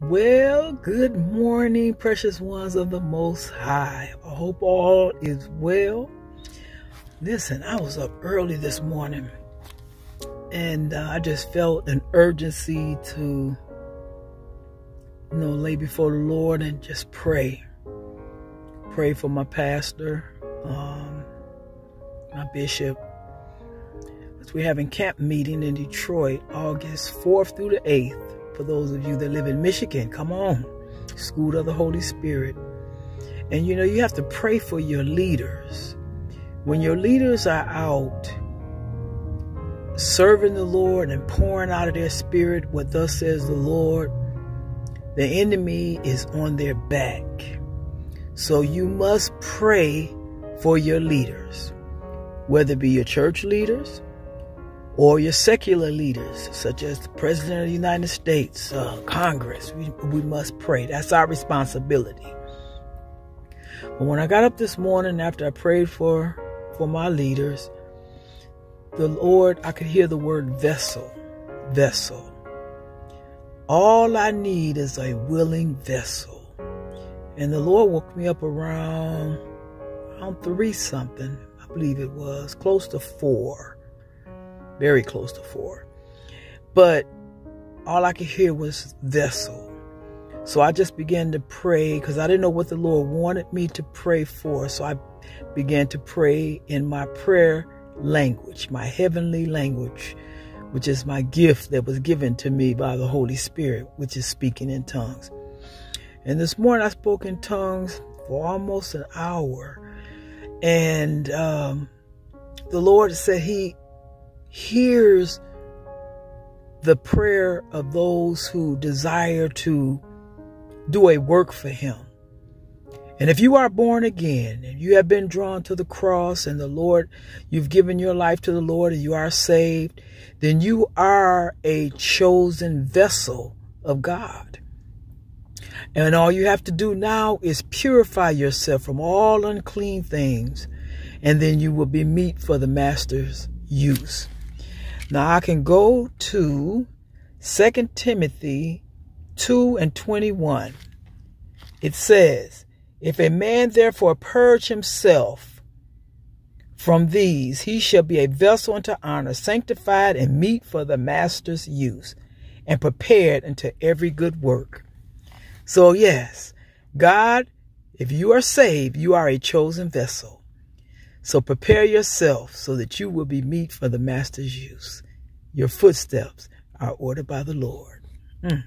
Well, good morning, precious ones of the Most High. I hope all is well. Listen, I was up early this morning and uh, I just felt an urgency to, you know, lay before the Lord and just pray. Pray for my pastor, um, my bishop. We're having camp meeting in Detroit, August 4th through the 8th for those of you that live in Michigan. Come on, School of the Holy Spirit. And you know, you have to pray for your leaders. When your leaders are out serving the Lord and pouring out of their spirit what thus says the Lord, the enemy is on their back. So you must pray for your leaders, whether it be your church leaders, or your secular leaders, such as the President of the United States, uh, Congress. We, we must pray. That's our responsibility. But when I got up this morning after I prayed for, for my leaders, the Lord, I could hear the word vessel, vessel. All I need is a willing vessel. And the Lord woke me up around, around three something, I believe it was, close to four very close to four. But all I could hear was vessel. So I just began to pray because I didn't know what the Lord wanted me to pray for. So I began to pray in my prayer language, my heavenly language, which is my gift that was given to me by the Holy Spirit, which is speaking in tongues. And this morning I spoke in tongues for almost an hour. And um, the Lord said He hears the prayer of those who desire to do a work for Him. And if you are born again and you have been drawn to the cross and the Lord, you've given your life to the Lord and you are saved, then you are a chosen vessel of God. And all you have to do now is purify yourself from all unclean things, and then you will be meet for the Master's use. Now I can go to 2 Timothy 2 and 21. It says, If a man therefore purge himself from these, he shall be a vessel unto honor, sanctified and meet for the master's use, and prepared unto every good work. So, yes, God, if you are saved, you are a chosen vessel. So prepare yourself so that you will be meet for the master's use. Your footsteps are ordered by the Lord. Mm.